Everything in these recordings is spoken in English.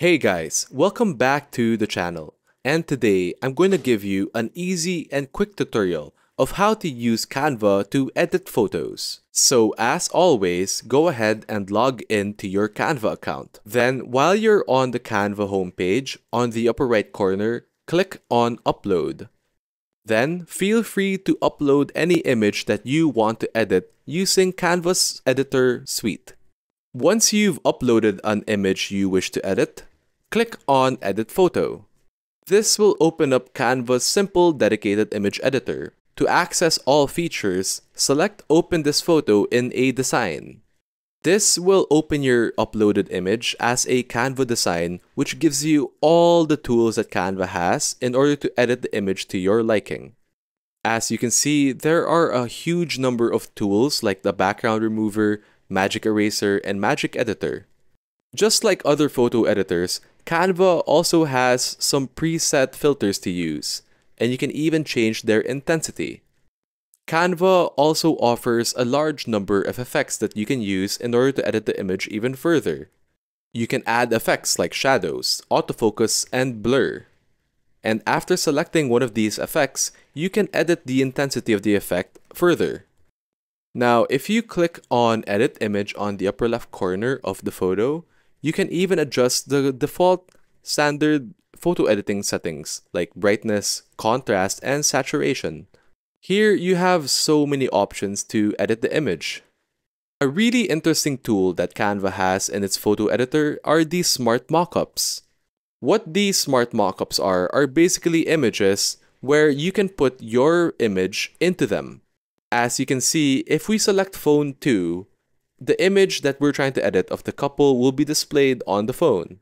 Hey guys, welcome back to the channel. And today, I'm going to give you an easy and quick tutorial of how to use Canva to edit photos. So as always, go ahead and log in to your Canva account. Then while you're on the Canva homepage, on the upper right corner, click on Upload. Then feel free to upload any image that you want to edit using Canva's editor suite. Once you've uploaded an image you wish to edit, click on Edit Photo. This will open up Canva's simple dedicated image editor. To access all features, select Open this photo in a design. This will open your uploaded image as a Canva design which gives you all the tools that Canva has in order to edit the image to your liking. As you can see, there are a huge number of tools like the background remover, magic eraser, and magic editor. Just like other photo editors, Canva also has some preset filters to use, and you can even change their intensity. Canva also offers a large number of effects that you can use in order to edit the image even further. You can add effects like shadows, autofocus, and blur. And after selecting one of these effects, you can edit the intensity of the effect further. Now, if you click on Edit Image on the upper left corner of the photo, you can even adjust the default standard photo editing settings like brightness, contrast, and saturation. Here you have so many options to edit the image. A really interesting tool that Canva has in its photo editor are these smart mockups. What these smart mockups are are basically images where you can put your image into them. As you can see, if we select phone 2, the image that we're trying to edit of the couple will be displayed on the phone.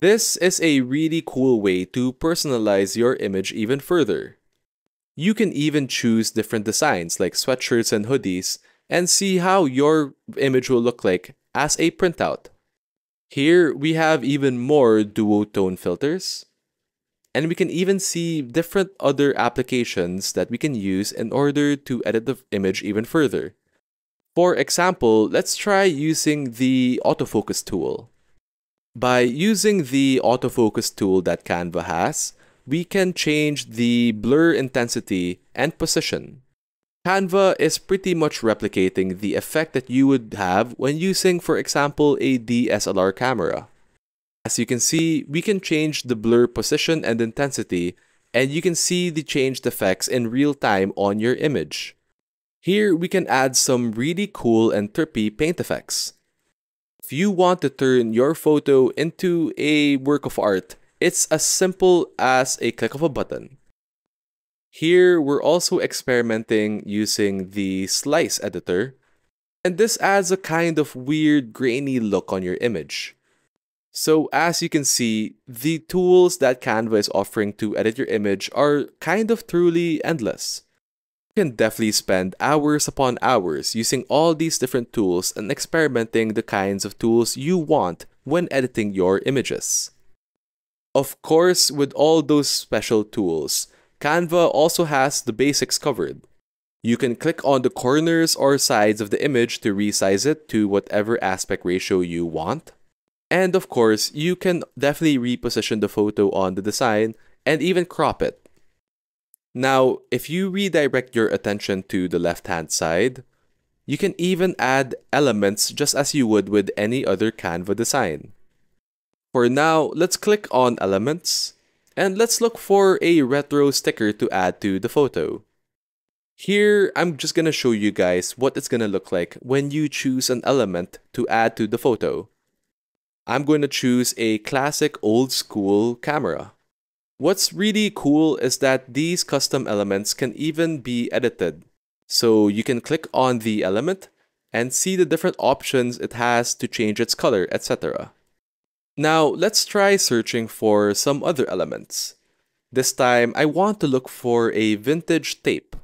This is a really cool way to personalize your image even further. You can even choose different designs like sweatshirts and hoodies and see how your image will look like as a printout. Here we have even more duotone filters. And we can even see different other applications that we can use in order to edit the image even further. For example, let's try using the autofocus tool. By using the autofocus tool that Canva has, we can change the blur intensity and position. Canva is pretty much replicating the effect that you would have when using, for example, a DSLR camera. As you can see, we can change the blur position and intensity, and you can see the changed effects in real time on your image. Here, we can add some really cool and trippy paint effects. If you want to turn your photo into a work of art, it's as simple as a click of a button. Here, we're also experimenting using the slice editor, and this adds a kind of weird grainy look on your image. So as you can see, the tools that Canva is offering to edit your image are kind of truly endless. You can definitely spend hours upon hours using all these different tools and experimenting the kinds of tools you want when editing your images. Of course, with all those special tools, Canva also has the basics covered. You can click on the corners or sides of the image to resize it to whatever aspect ratio you want. And of course, you can definitely reposition the photo on the design and even crop it. Now, if you redirect your attention to the left-hand side, you can even add elements just as you would with any other Canva design. For now, let's click on Elements, and let's look for a retro sticker to add to the photo. Here, I'm just gonna show you guys what it's gonna look like when you choose an element to add to the photo. I'm going to choose a classic old school camera. What's really cool is that these custom elements can even be edited. So you can click on the element and see the different options it has to change its color, etc. Now, let's try searching for some other elements. This time, I want to look for a vintage tape.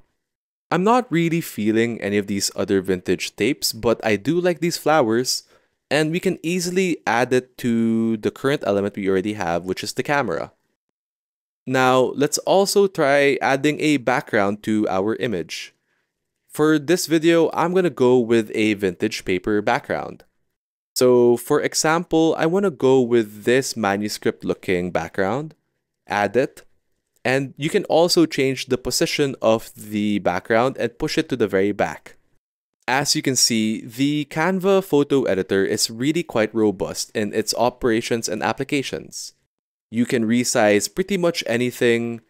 I'm not really feeling any of these other vintage tapes, but I do like these flowers, and we can easily add it to the current element we already have, which is the camera. Now, let's also try adding a background to our image. For this video, I'm going to go with a vintage paper background. So for example, I want to go with this manuscript looking background, add it, and you can also change the position of the background and push it to the very back. As you can see, the Canva photo editor is really quite robust in its operations and applications. You can resize pretty much anything,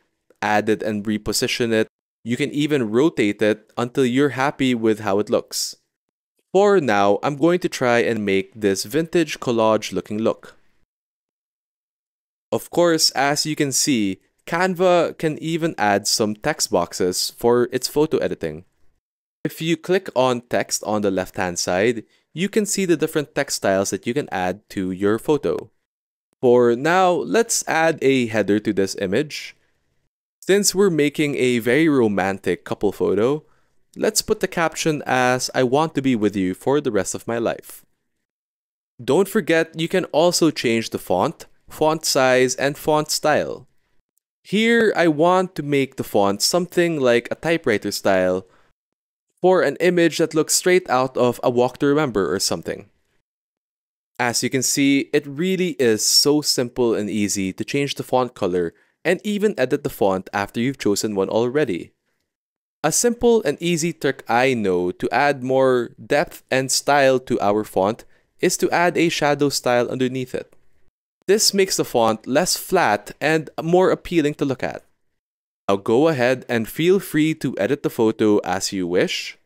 add it and reposition it. You can even rotate it until you're happy with how it looks. For now, I'm going to try and make this vintage collage looking look. Of course, as you can see, Canva can even add some text boxes for its photo editing. If you click on text on the left hand side, you can see the different text styles that you can add to your photo. For now, let's add a header to this image. Since we're making a very romantic couple photo, let's put the caption as I want to be with you for the rest of my life. Don't forget you can also change the font, font size, and font style. Here, I want to make the font something like a typewriter style for an image that looks straight out of a walk to remember or something. As you can see, it really is so simple and easy to change the font color and even edit the font after you've chosen one already. A simple and easy trick I know to add more depth and style to our font is to add a shadow style underneath it. This makes the font less flat and more appealing to look at. Now go ahead and feel free to edit the photo as you wish.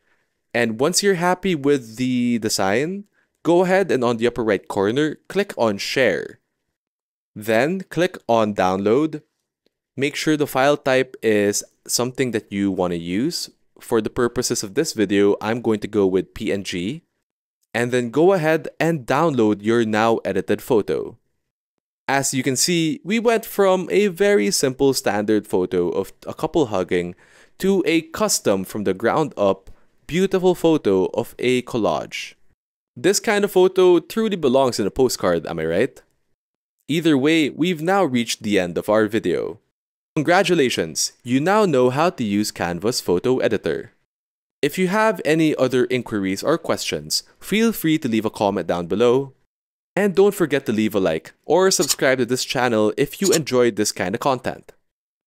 And once you're happy with the design, go ahead and on the upper right corner, click on share. Then click on download. Make sure the file type is something that you want to use. For the purposes of this video, I'm going to go with PNG. And then go ahead and download your now edited photo. As you can see, we went from a very simple standard photo of a couple hugging to a custom from the ground up beautiful photo of a collage. This kind of photo truly belongs in a postcard, am I right? Either way, we've now reached the end of our video. Congratulations, you now know how to use Canva's photo editor. If you have any other inquiries or questions, feel free to leave a comment down below and don't forget to leave a like or subscribe to this channel if you enjoyed this kind of content.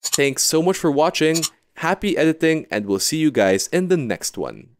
Thanks so much for watching, happy editing, and we'll see you guys in the next one.